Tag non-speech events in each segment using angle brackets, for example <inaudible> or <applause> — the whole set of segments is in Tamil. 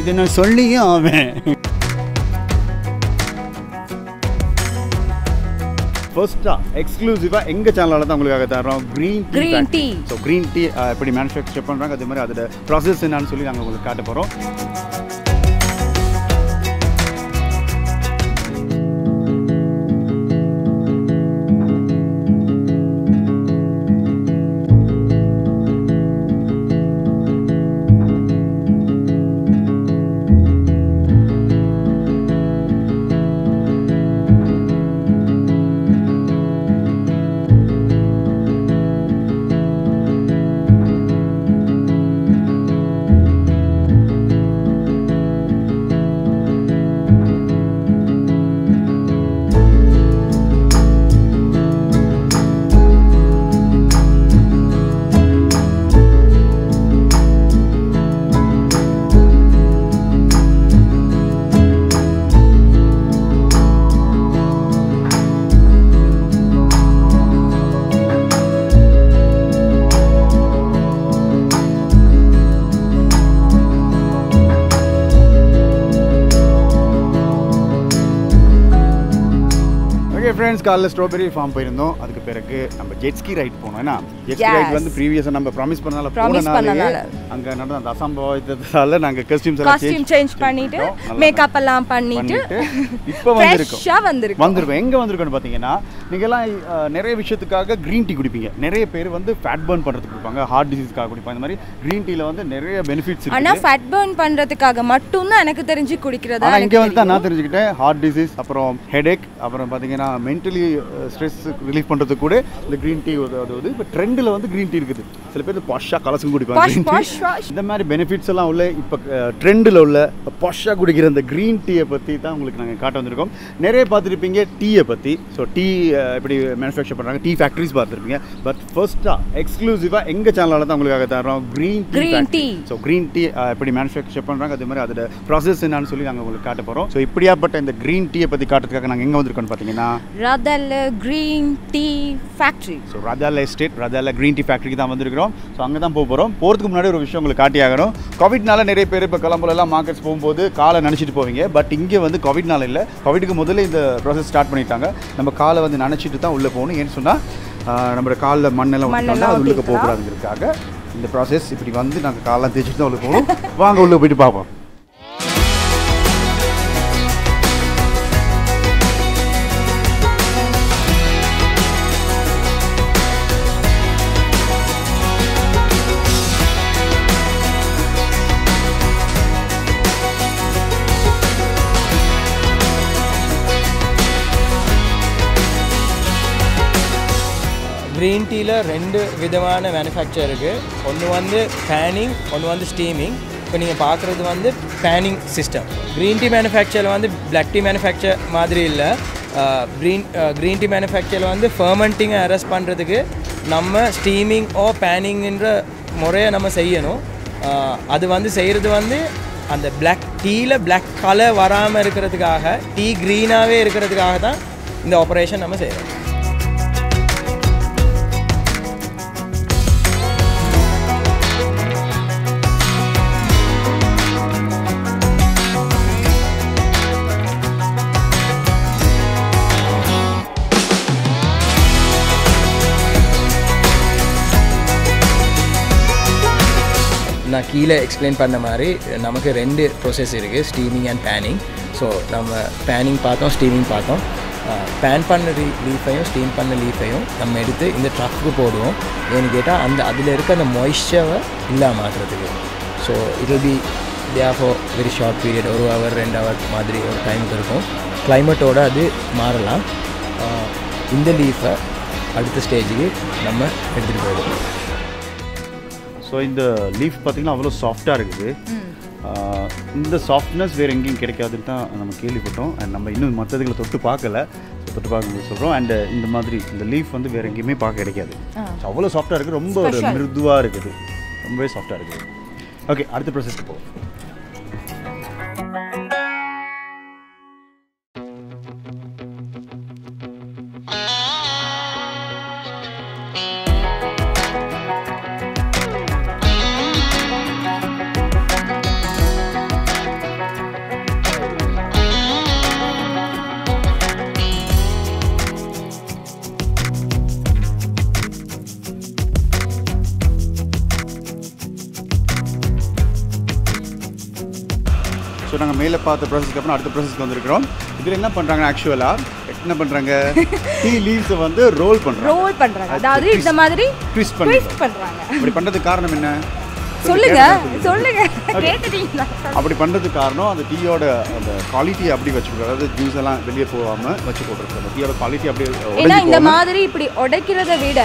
இதை நான் சொல்லியும் ஆவேன். ஃபர்ஸ்டா எக்ஸ்க்ளூசிவாக எங்கள் சேனலில் தான் உங்களுக்காக தரோம் green tea Green tea. So green tea எப்படி மேனுஃபேக்சர் பண்ணுறாங்க அதே மாதிரி அதோட ப்ராசஸ் என்னன்னு சொல்லி நாங்கள் உங்களுக்கு காட்ட போகிறோம் ஓகே ஃப்ரெண்ட்ஸ் காலைல ஸ்ட்ராபெரி ஃபார்ம் போயிருந்தோம். அதுக்கு பிறகு நம்ம ஜெட்ஸ்கி ரைட் போனோம். ஏன்னா ஜெட்ஸ்கி. ரைட் வந்து ப்ரீவியஸாக நம்ம ப்ராமிஸ் பண்ணனால போனனாலே. அங்கே நடந்த அந்த அசம்பாவித்ததால நாங்கள் கஸ்டியூம்ஸ் எல்லாம் காஸ்டியூம் சேஞ்ச் பண்ணிட்டு மேக்கப் எல்லாம் பண்ணிட்டு இப்போ வந்திருக்கோம். வந்திருக்கோம். வந்திருக்கோம். எங்கே வந்திருக்கோன்னு பார்த்தீங்கன்னா நீங்கள்லாம் நிறைய விஷயத்துக்காக க்ரீன் டீ குடிப்பீங்க. நிறைய பேர் வந்து ஃபேட் பர்ன் பண்ணுறதுக்கு குடிப்பாங்க. ஹார்ட் டிசீஸ்க்காக குடிப்பாங்க. இந்த மாதிரி க்ரீன் டீயில் வந்து நிறைய பெனிஃபிட்ஸ் ஆனா இருக்கு ஃபேட் பர்ன் பண்றதுக்காக மட்டும்தான் எனக்கு தெரிஞ்சு குடிக்கிறதா ஆனால் இங்கே வந்து தான் நான். தெரிஞ்சுக்கிட்டேன். ஹார்ட் டிசீஸ் அப்புறம் ஹெடேக் அப்புறம் பார்த்தீங்கன்னா மென்டலி ஸ்ட்ரெஸ் ரிலீஃப் பண்ணுறதுக்கு கூட இந்த க்ரீன் டீ உதவுது இப்போ ட்ரெண்டில் வந்து க்ரீன் டீ இருக்குது. சில பேர் பாஷாக கலசும் குடிப்பாங்க. இந்த மாதிரி பெனிஃபிட்ஸ் எல்லாம் உள்ள இப்போ ட்ரெண்டில் உள்ள பாஷாக குடிக்கிற இந்த க்ரீன் டீயை பற்றி தான் உங்களுக்கு நாங்கள் காட்ட வந்திருக்கோம். நிறைய பார்த்துருப்பீங்க டீயை பற்றி ஸோ டீ எப்படி மேனுஃபேக்சர் பண்ணுறாங்க டீ ஃபேக்ட்ரிஸ் பார்த்துருப்பீங்க. பட் ஃபர்ஸ்ட்டாக எக்ஸ்க்ளூசிவாக எங்கள் சேனலில் தான் உங்களுக்காக தரோம் green tea Green tea. So green tea எப்படி மேனுஃபேக்சர் பண்ணுறாங்க அதே மாதிரி அதோட ப்ராசஸ் என்னன்னு சொல்லி நாங்கள் உங்களுக்கு காட்ட போகிறோம் ஸோ இப்படியாப்பட்ட இந்த க்ரீன் டீயை பற்றி காட்டுறதுக்காக நாங்கள் எங்கே வந்திருக்கோம்னு பார்த்தீங்கன்னா Radella green tea factory so Radella estate Radella green tea ஃபேக்ட்ரிக்கு தான் வந்திருக்கிறோம். ஸோ அங்கே தான் போக போகிறோம் போகிறதுக்கு முன்னாடி ஒரு விஷயம் உங்களுக்கு காட்டி ஆகணும் கோவிட்னால நிறைய பேர் இப்போ எல்லாம் மார்க்கெட்ஸ் போகும்போது காலை நினச்சிட்டு போவீங்க. பட் இங்கே வந்து கோவிட்னால இல்லை. கோவிடுக்கு முதல்ல இந்த ப்ராசஸ் ஸ்டார்ட் பண்ணிட்டாங்க. நம்ம காலை வந்து நினச்சிட்டு தான் உள்ளே போகணும். ஏன்னு சொன்னால் நம்மளோட காலில் மண்ணெல்லாம் ஒட்டிட்டாங்க அது உள்ளே ஒட்டிக்கலாம். போகக்கூடாதுங்கிறதுக்காக இந்த ப்ராசஸ் இப்படி வந்து நாங்கள் காலெல்லாம் தேய்ச்சிட்டு தான் உள்ளே போகணும். வாங்க உள்ளே போயிட்டு பார்ப்போம். க்ரீன் டீயில் ரெண்டு விதமான மேனுஃபேக்சர் இருக்குது ஒன்று வந்து பேனிங் ஒன்று வந்து ஸ்டீமிங் இப்போ நீங்கள் பார்க்குறது வந்து பேனிங் சிஸ்டம் க்ரீன் டீ மேனுஃபேக்சரில் வந்து பிளாக் டீ மேனுஃபேக்சர் மாதிரி இல்லை. க்ரீன் க்ரீன் டீ மேனுஃபேக்சரில் வந்து ஃபர்மெண்டிங்கை அரெஸ்ட் பண்ணுறதுக்கு நம்ம ஸ்டீமிங் ஓ பேனிங்கிற முறையை நம்ம செய்யணும். அது வந்து செய்கிறது வந்து அந்த பிளாக் டீயில் பிளாக் கலர் வராமல் இருக்கிறதுக்காக டீ க்ரீனாகவே இருக்கிறதுக்காக தான் இந்த ஆப்ரேஷன் நம்ம செய்கிறோம் நான் கீழே எக்ஸ்பிளைன் பண்ண மாதிரி நமக்கு ரெண்டு ப்ரோசஸ் இருக்குது ஸ்டீமிங் அண்ட் பேனிங் ஸோ நம்ம பேனிங் பார்த்தோம் ஸ்டீமிங் பார்த்தோம். பேன் பண்ண லீ லீஃபையும் ஸ்டீம் பண்ண லீஃபையும் நம்ம எடுத்து இந்த ட்ரக்கு போடுவோம். ஏன்னு கேட்டால் அந்த அதில் இருக்க அந்த மொய்ஸ்சரை இல்லாமல் ஆக்குறதுக்கு so it will be there for very short period ஒரு ஹவர் ரெண்டு ஹவர் மாதிரி ஒரு டைமுக்கு இருக்கும். கிளைமேட்டோடு அது மாறலாம். இந்த லீஃபை அடுத்த ஸ்டேஜுக்கு நம்ம எடுத்துகிட்டு போயிடுவோம் ஸோ இந்த லீஃப் பார்த்தீங்கன்னா அவ்வளோ சாஃப்டாக இருக்குது. இந்த சாஃப்ட்னஸ் வேறு எங்கேயும் கிடைக்காதுன்னு தான் நம்ம கேள்விப்பட்டோம். அண்ட் நம்ம இன்னும் மற்றதுகளை தொட்டு பார்க்கல. தொட்டு பார்க்கும்போது சொல்கிறோம் அண்ட் இந்த மாதிரி இந்த லீஃப் வந்து வேறு எங்கேயுமே பார்க்க கிடைக்காது. அவ்வளோ சாஃப்டாக இருக்குது. ரொம்ப ஒரு. மிருதுவாக இருக்குது. ரொம்பவே சாஃப்டாக இருக்குது. ஓகே அடுத்த ப்ராசஸ்க்கு போவோம். மேலே பார்த்த ப்ராசஸ்க்கு அப்புறம் அடுத்த ப்ராசஸ்க்கு வந்திருக்கிறோம். இதில் என்ன பண்ணுறாங்க ஆக்சுவலாக என்ன பண்ணுறாங்க டீ லீவ்ஸை வந்து ரோல் பண்ணுறாங்க ரோல் பண்றாங்க. அதாவது இந்த மாதிரி ட்விஸ்ட் பண்ணி. ட்விஸ்ட் பண்றாங்க. அப்படி பண்ணுறதுக்கு காரணம் என்ன? சொல்லுங்க சொல்லுங்க அப்படி பண்ணுறதுக்கு காரணம் அந்த டீயோட அந்த குவாலிட்டி அப்படி வச்சுக்கணும். அதாவது ஜூஸ் எல்லாம் வெளியே போகாமல் வச்சு போட்டுருக்கு அந்த டீயோட குவாலிட்டி அப்படியே ஏன்னா இந்த போகாம. மாதிரி இப்படி உடைக்கிறத விட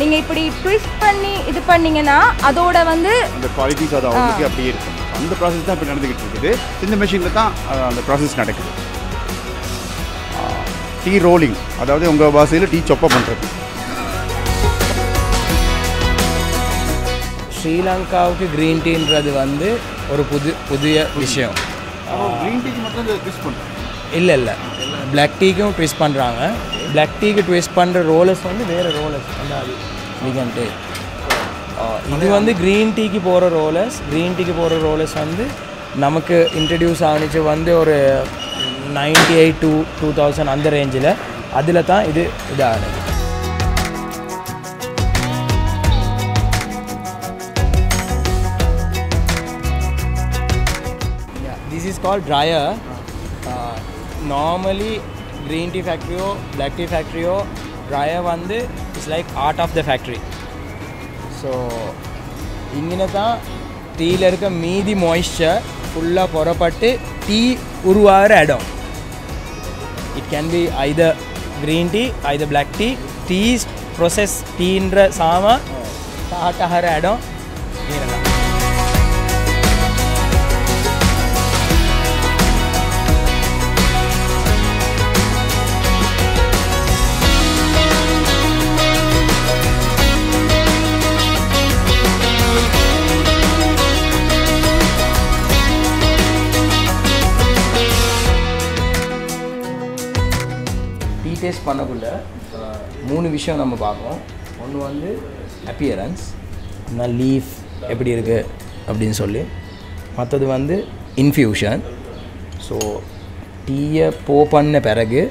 நீங்க இப்படி ட்விஸ்ட் பண்ணி இது பண்ணீங்கன்னா அதோட வந்து அந்த குவாலிட்டிஸ் அது அவங்களுக்கு அப்படியே இருக்கும். அந்த ப்ராசஸ் தான் இப்போ நடந்துக்கிட்டு இருக்குது இந்த மிஷினில் தான் அந்த ப்ராசஸ் நடக்குது. டீ ரோலிங் அதாவது உங்கள் பாஷையில் டீ சொப்பை பண்ணுறது ஸ்ரீலங்காவுக்கு க்ரீன் டீன்றது வந்து ஒரு புது புதிய விஷயம். க்ரீன் டீக்கு மட்டும் இந்த ட்விஸ்ட் பண்ணுறோம் இல்லை இல்லை. பிளாக் டீக்கும் ட்விஸ்ட் பண்ணுறாங்க பிளாக் டீக்கு ட்விஸ்ட் பண்ணுற ரோலர்ஸ் வந்து வேறு ரோலர்ஸ் அந்த அது. விகன்ட்டு இது வந்து க்ரீன் டீக்கு போகிற ரோலர்ஸ் க்ரீன் டீக்கு போகிற ரோலர்ஸ் வந்து நமக்கு இன்ட்ரடியூஸ் ஆனிச்சு வந்து ஒரு ninety eight two two thousand அந்த ரேஞ்சில் அதில் தான் இது இதாகுது. Dryer. Uh, normally green tea factory or black tea factory or dryer வந்து it's like heart of the factory so இங்கே தான் டீயில் இருக்க மீதி மாய்ஸ்சர் ஃபுல்லாக புறப்பட்டு டீ உருவாகிற இடம் it can be either green tea either black tea tea process டீன்ற Sama start ஆகிற இடம் டீ பண்ணக்குள்ள மூணு விஷயம் நம்ம பார்ப்போம். ஒன்று வந்து அப்பியரன்ஸ் லீஃப் எப்படி இருக்குது அப்படின்னு சொல்லி. மற்றது வந்து இன்ஃப்யூஷன் ஸோ டீயை போ பண்ண பிறகு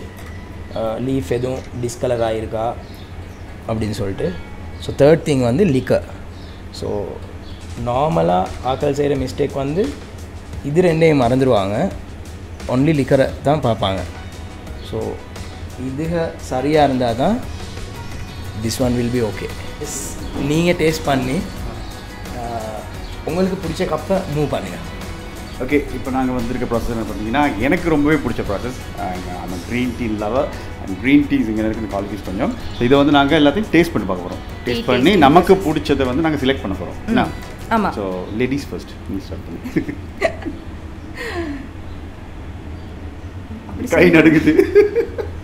லீஃப் எதுவும் டிஸ்கலர் ஆகிருக்கா அப்படின்னு சொல்லிட்டு. ஸோ தேர்ட் திங் வந்து லிக்கர் ஸோ நார்மலாக ஆக்கள் செய்கிற மிஸ்டேக் வந்து இது ரெண்டையும் மறந்துடுவாங்க ஒன்லி லிக்கரை தான் பார்ப்பாங்க. ஸோ இதுக சரியாக இருந்தால் தான் this one will be okay நீங்கள் டேஸ்ட் பண்ணி உங்களுக்கு பிடிச்ச கப்பை மூவ் பண்ணுங்கள் ஓகே இப்போ நாங்கள் வந்திருக்க ப்ராசஸ் என்ன பார்த்தீங்கன்னா எனக்கு ரொம்பவே பிடிச்ச ப்ராசஸ் அந்த green tea lover and green teas இங்கே இருக்கிற குவாலிட்டிஸ் கொஞ்சம். ஸோ இதை வந்து நாங்கள் எல்லாத்தையும் டேஸ்ட் பண்ணி பார்க்க போகிறோம் டேஸ்ட் பண்ணி நமக்கு பிடிச்சதை வந்து நாங்கள் செலக்ட் பண்ண போகிறோம் என்ன? ஆமா. ஸோ லேடிஸ் ஃபர்ஸ்ட் நீ ஸ்டார்ட் பண்ணி. <laughs> கை நடுங்குது. <laughs>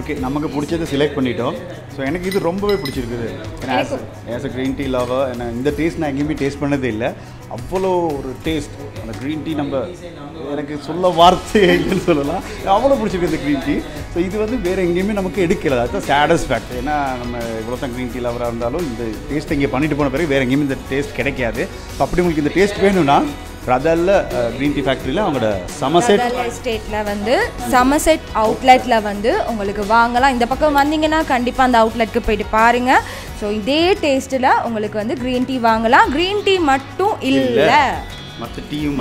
ஓகே நமக்கு பிடிச்சதை செலக்ட் பண்ணிட்டோம். ஸோ எனக்கு இது ரொம்பவே பிடிச்சிருக்குது. ஏன்னா as a green tea lover ஏன்னா இந்த டேஸ்ட் நான் எங்கேயுமே டேஸ்ட் பண்ணதே இல்லை. அவ்வளோ ஒரு டேஸ்ட் அந்த க்ரீன் டீ நம்ம எனக்கு சொல்ல வார்த்தை இல்லைன்னு சொல்லலாம். அவ்வளோ பிடிச்சிருக்கு இந்த க்ரீன் டீ ஸோ இது வந்து வேறு எங்கேயுமே நமக்கு எடுக்கல. அதுதான் சேடஸ்ட் ஃபேக்ட் ஏன்னா நம்ம இவ்வளோ தான் க்ரீன் டீ லவராக இருந்தாலும் இந்த டேஸ்ட் இங்கே பண்ணிட்டு போன பிறகு வேறு எங்கேயுமே இந்த டேஸ்ட் கிடைக்காது. ஸோ அப்படி உங்களுக்கு இந்த டேஸ்ட் வேணும்னா ரதல்ல க்ரீன் டீ ஃபேக்ட்ரியில் அவங்களோட சமசெட் எஸ்டேட்ல வந்து சமசெட் அவுட்லெட்ல வந்து உங்களுக்கு வாங்கலாம். இந்த பக்கம் வந்தீங்கன்னா கண்டிப்பா அந்த அவுட்லெட்க்கு போயிட்டு பாருங்க. ஸோ இதே டேஸ்ட்டில் உங்களுக்கு வந்து க்ரீன் டீ வாங்கலாம். க்ரீன் டீ மட்டும் இல்லை. மற்ற டீயும்.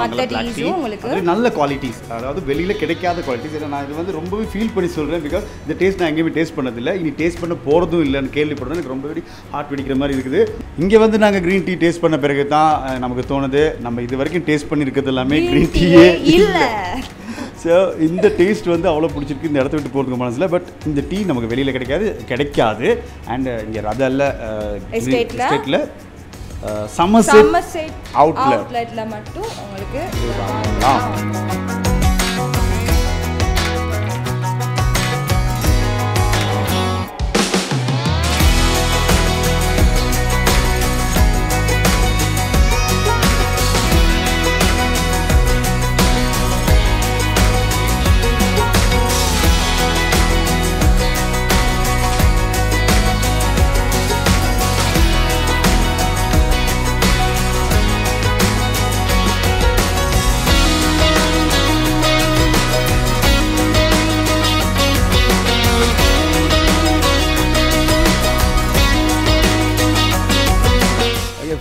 உங்களுக்கு. அது நல்ல குவாலிட்டிஸ் அதாவது வெளியில் கிடைக்காத குவாலிட்டிஸ் ஏன்னா நான் இது வந்து ரொம்பவே ஃபீல் பண்ணி சொல்கிறேன் பிகாஸ் இந்த டேஸ்ட் நான் எங்கேயுமே டேஸ்ட் பண்ணதில்லை. இனி டேஸ்ட் பண்ண போகிறதும் இல்லைன்னு கேள்விப்படுறது எனக்கு ரொம்பவே ஹார்ட் பிடிக்கிற மாதிரி இருக்குது. இங்கே வந்து நாங்கள் க்ரீன் டீ டேஸ்ட் பண்ண பிறகு தான் நமக்கு தோணுது. நம்ம இது வரைக்கும் டேஸ்ட் பண்ணியிருக்கிறது எல்லாமே க்ரீன் டீயே இல்லை. ஸோ இந்த டேஸ்ட் வந்து அவ்வளோ பிடிச்சிருக்கு. இந்த இடத்த விட்டு போகிறதுக்கு மனசில் பட் இந்த டீ நமக்கு வெளியில் கிடைக்காது கிடைக்காது. அண்ட் இங்கே ரதல்ல ஸ்டேட்டில் சமசெட். அவுட்லெட்ல மட்டும் உங்களுக்கு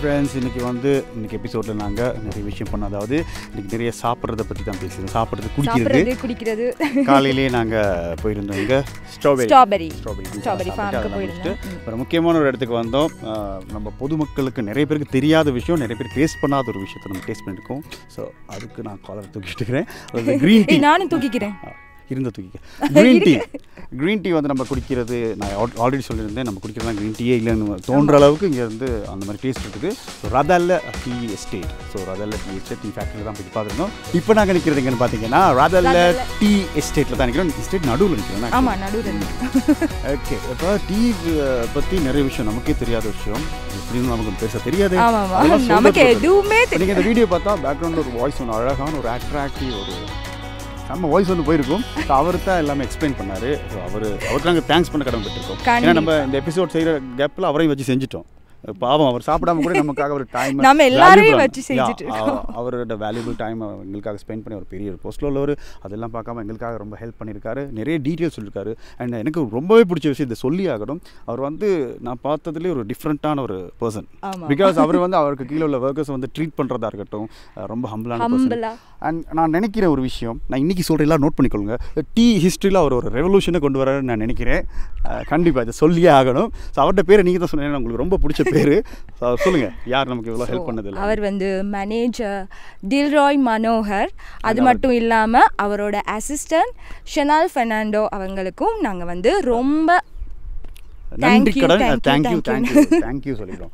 ஃப்ரெண்ட்ஸ் இன்றைக்கி வந்து இன்றைக்கி எபிசோடில் நாங்கள் நிறைய விஷயம் பண்ணோம். அதாவது இன்றைக்கி நிறைய சாப்பிட்றத பற்றி தான் பேசுகிறோம் சாப்பிட்றது குடிக்கிறது. குடிக்கிறது. காலையிலேயே நாங்கள் போயிருந்தோம் இங்கே. ஸ்ட்ராபெரி ஸ்ட்ராபெரி ஸ்ட்ராபெரி ம். ஒரு முக்கியமான ஒரு இடத்துக்கு வந்தோம். நம்ம பொதுமக்களுக்கு நிறைய பேருக்கு தெரியாத விஷயம் நிறைய பேர் டேஸ்ட் பண்ணாத ஒரு விஷயத்தை நம்ம டேஸ்ட் பண்ணியிருக்கோம் ஸோ அதுக்கு நான் காலர் தூக்கிட்டு இருக்கிறேன். க்ரீன் டீ நானும் தூக்கிக்கிறேன். இருந்த தூக்கிக்க. க்ரீன் டீ க்ரீன் டீ வந்து நம்ம குடிக்கிறது நான் ஆல்ரெடி சொல்லியிருந்தேன் நம்ம குடிக்கிறதா க்ரீன் டீயே இல்லைன்னு தோன்ற அளவுக்கு இங்கே வந்து அந்த மாதிரி டேஸ்ட் இருக்குது. So Radella tea estate so Radella tea estate tea factory தான் போய் பார்த்துருந்தோம். இப்போ நாங்கள் நிற்கிறது எங்கன்னு பார்த்தீங்கன்னா ரதல்ல டீ எஸ்டேட்டில் தான் நிற்கிறோம் எஸ்டேட் நடுவில் நிற்கிறோம் ஆமா நடுவில் ஓகே இப்போ டீ பற்றி நிறைய விஷயம் நமக்கே தெரியாத விஷயம். எப்படின்னு நமக்கு பேச தெரியாது. நமக்கு. எதுவுமே நீங்கள் இந்த வீடியோ பார்த்தா பேக்ரவுண்டில் ஒரு வாய்ஸ் ஒன்று அழகான ஒரு அட்ராக்டிவ் ஒரு நம்ம வாய்ஸ் ஒன்று போயிருக்கும். ஸோ அவர் தான் எல்லாமே எக்ஸ்பிளைன் பண்ணார். ஸோ அவர் அவருக்கு நாங்கள் தேங்க்ஸ் பண்ண கடமைப்பட்டிருக்கோம். ஏன்னா நம்ம இந்த எபிசோட் செய்கிற கேப்பில் அவரையும் வச்சு செஞ்சுட்டோம். பாவம் அவர் சாப்பிடாம கூட நமக்காக ஒரு டைம் நம்ம எல்லாரையும் வச்சு செஞ்சுட்டு அவரோட வேல்யூபிள் டைம் எங்களுக்காக ஸ்பெண்ட் பண்ணி ஒரு பெரிய ஒரு போஸ்ட்டில் உள்ளவர். அதெல்லாம் பார்க்காம எங்களுக்காக ரொம்ப ஹெல்ப் பண்ணியிருக்காரு. நிறைய டீட்டெயில்ஸ் சொல்லியிருக்காரு. அண்ட் எனக்கு ரொம்பவே பிடிச்ச விஷயம் இதை சொல்லி ஆகணும். அவர் வந்து நான் பார்த்ததுலேயே ஒரு டிஃப்ரெண்ட்டான ஒரு பர்சன். பிகாஸ் அவர் வந்து அவருக்கு கீழே உள்ள ஒர்க்கர்ஸ் வந்து ட்ரீட் பண்ணுறதா இருக்கட்டும் ரொம்ப ஹம்பிளான பர்சன் அண்ட் நான் நினைக்கிற ஒரு விஷயம் நான் இன்றைக்கி சொல்கிற எல்லாம் நோட் பண்ணிக்கொள்ளுங்க. டீ ஹிஸ்ட்ரியில் அவர் ஒரு ரெவல்யூஷனை கொண்டு வராருன்னு நான் நினைக்கிறேன். கண்டிப்பாக இதை சொல்லியே ஆகணும். ஸோ அவர்கிட்ட பேரை நீங்கள் தான் சொன்னீங்க உங்களுக்கு ரொம்ப பிடிச்ச பேர். சொல்லுங்கள் யார் நமக்கு இவ்வளோ ஹெல்ப் பண்ணது அவர் வந்து மேனேஜர் டில்ராய் மனோகர் அது மட்டும் இல்லாமல் அவரோட அசிஸ்டன்ட் ஷெனால் பெர்னாண்டோ அவங்களுக்கும் நாங்கள் வந்து ரொம்ப நன்றி கடன். Thank you. Thank you thank you சொல்லிக்கிறோம்.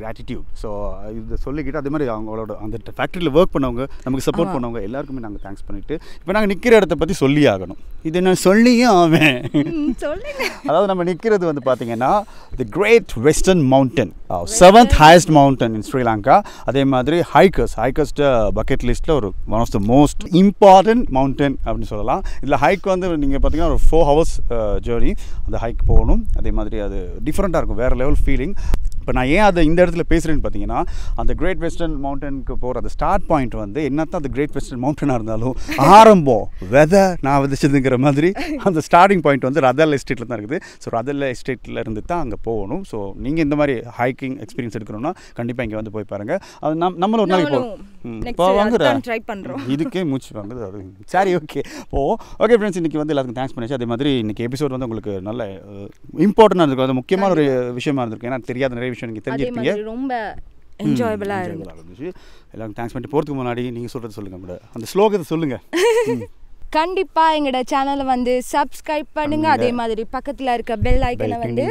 கிராட்டிடியூட் ஸோ இதை சொல்லிக்கிட்டு அதே மாதிரி அவங்களோட அந்த ஃபேக்ட்ரியில் ஒர்க் பண்ணவங்க நமக்கு சப்போர்ட் பண்ணவங்க எல்லாருக்குமே நாங்கள் தேங்க்ஸ் பண்ணிவிட்டு இப்போ நாங்கள் நிற்கிற இடத்த பற்றி சொல்லி ஆகணும். இதை நான் சொல்லியே ஆவேன். அதாவது நம்ம நிற்கிறது வந்து பார்த்தீங்கன்னா the Great Western mountain seventh highest mountain in Sri Lanka அதே மாதிரி ஹைக்கர்ஸ் ஹைக்கஸ்ட் பக்கெட் லிஸ்ட்டில் ஒரு one of the most important mountain அப்படின்னு சொல்லலாம். இதில் ஹைக் வந்து நீங்கள் பார்த்தீங்கன்னா ஒரு ஃபோர் ஹவர்ஸ் ஜேர்னி அந்த ஹைக் போகணும். அதே மாதிரி அது டிஃப்ரெண்ட்டாக இருக்கும். வேறு லெவல் ஃபீலிங் இப்போ நான் ஏன் அதை இந்த இடத்துல பேசுகிறேன்னு பார்த்தீங்கன்னா அந்த கிரேட் வெஸ்டர்ன் மவுண்டனுக்கு போகிற அந்த ஸ்டார்ட் பாயிண்ட் வந்து என்னத்தான் அந்த கிரேட் வெஸ்டர்ன் மவுண்டனாக இருந்தாலும் ஆரம்பம் வெதை நான் விதைச்சதுங்கிற மாதிரி அந்த ஸ்டார்டிங் பாயிண்ட் வந்து ரதல் எஸ்டேட்டில் தான் இருக்குது. ஸோ ரதல் எஸ்டேட்டில் இருந்து தான் அங்கே போகணும். ஸோ நீங்கள் இந்த மாதிரி ஹைக்கிங் எக்ஸ்பீரியன்ஸ் எடுக்கணும்னா கண்டிப்பாக இங்கே வந்து போய் பாருங்கள் அது நம் நம்மளும் ஒரு நாளைக்கு போவோம் இப்போ வாங்குற. இதுக்கே மூச்சு வாங்குது. அது சரி ஓகே ஓ ஓகே ஃப்ரெண்ட்ஸ் இன்றைக்கி வந்து எல்லாத்துக்கும் தேங்க்ஸ் பண்ணிச்சு அதே மாதிரி இன்றைக்கி எபிசோட் வந்து உங்களுக்கு நல்ல இம்பார்ட்டண்டாக இருந்திருக்கும் அது முக்கியமான ஒரு விஷயமா இருந்திருக்கும் ஏன்னா தெரியாத நிறைய விஷயம் நீங்கள் அதே தெரிஞ்சிருப்பீங்க. ரொம்ப என்ஜாயபிளாக இருந்துச்சு. எல்லாரும் தேங்க்ஸ் பண்ணிட்டு போகிறதுக்கு முன்னாடி நீங்கள் சொல்கிறது சொல்லுங்கள் கூட. அந்த ஸ்லோகத்தை சொல்லுங்கள் <laughs> கண்டிப்பா எங்களோட சேனலை வந்து சப்ஸ்கிரைப் பண்ணுங்க. அதே மாதிரி பக்கத்துல இருக்க பெல் ஐக்கனை வந்து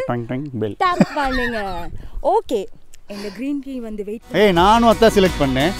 டேப் பண்ணுங்க. ஓகே இந்த கிரீன் டீ வந்து வெயிட் ஏய் நானும் அதான் செலக்ட் பண்ணேன்.